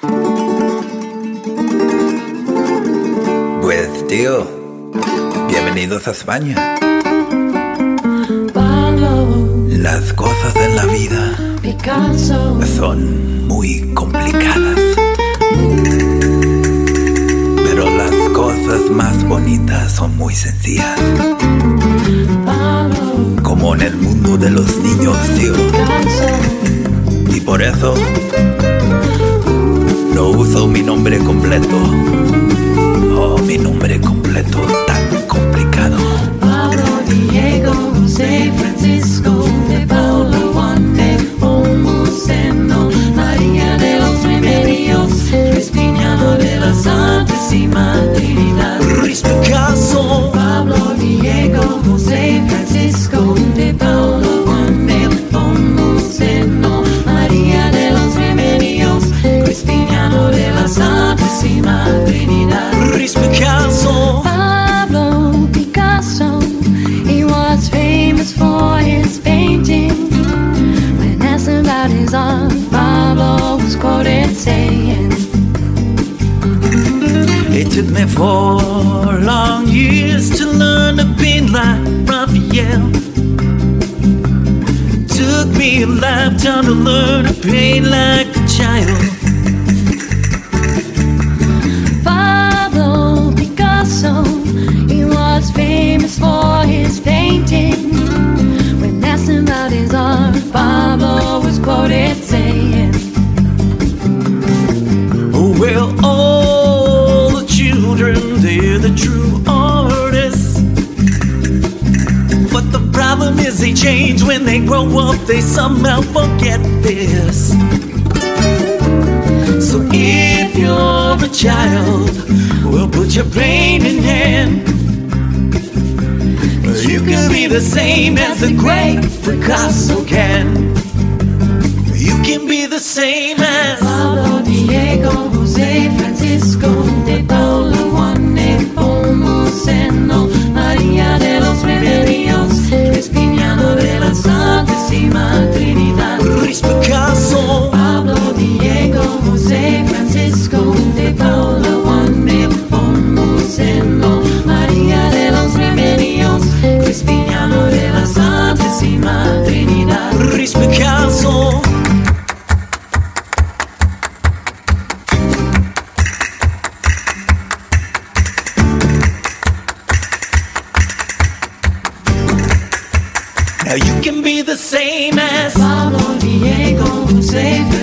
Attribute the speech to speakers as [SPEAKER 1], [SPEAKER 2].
[SPEAKER 1] Pues tío, bienvenidos a España. Las cosas en la vida son muy complicadas. Pero las cosas más bonitas son muy sencillas. Como en el mundo de los niños, tío. Y por eso no uso mi nombre completo. Oh, mi nombre completo tan complicado.
[SPEAKER 2] Pablo, Diego, José, Francisco, de Paulo, Juan, de Pomuceno, María de los Remedios, Cristiano de la Santísima Trinidad.
[SPEAKER 1] Luis Picasso.
[SPEAKER 2] Was quoted saying,
[SPEAKER 3] It took me four long years to learn to paint like Raphael. Took me a lifetime to learn to paint like change when they grow up, they somehow forget this. So if you're a child, we'll put your brain in hand. You can be the same as the great Picasso can. You can be the same as.
[SPEAKER 2] Pablo, Diego, José, Francisco,
[SPEAKER 3] Now you can be the same as
[SPEAKER 2] Pablo, Diego, de Paulo,